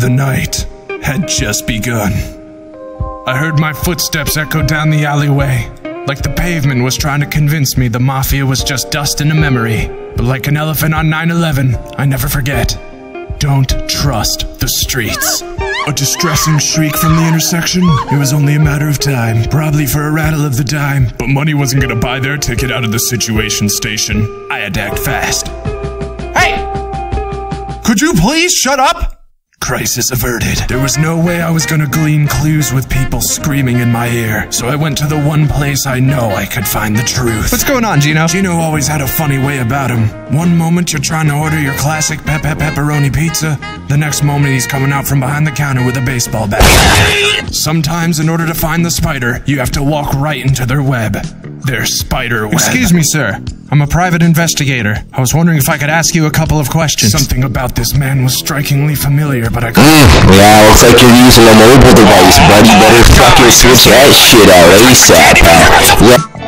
The night had just begun. I heard my footsteps echo down the alleyway, like the pavement was trying to convince me the Mafia was just dust in a memory. But like an elephant on 9 11, I never forget. Don't trust the streets. A distressing shriek from the intersection. It was only a matter of time, probably for a rattle of the dime. But money wasn't gonna buy their ticket out of the situation station. I had to act fast. Hey! Could you please shut up? Crisis averted. There was no way I was gonna glean clues with people screaming in my ear, so I went to the one place I know I could find the truth. What's going on, Gino? Gino always had a funny way about him. One moment you're trying to order your classic pep pep pepperoni pizza, the next moment he's coming out from behind the counter with a baseball bat. Sometimes, in order to find the spider, you have to walk right into their web. Their spider web. Excuse me, sir. I'm a private investigator. I was wondering if I could ask you a couple of questions. Something about this man was strikingly familiar, but I couldn't. Mm, yeah, looks like you're using a mobile device, buddy. Better fucking switch that shit out ASAP, pal. Yeah.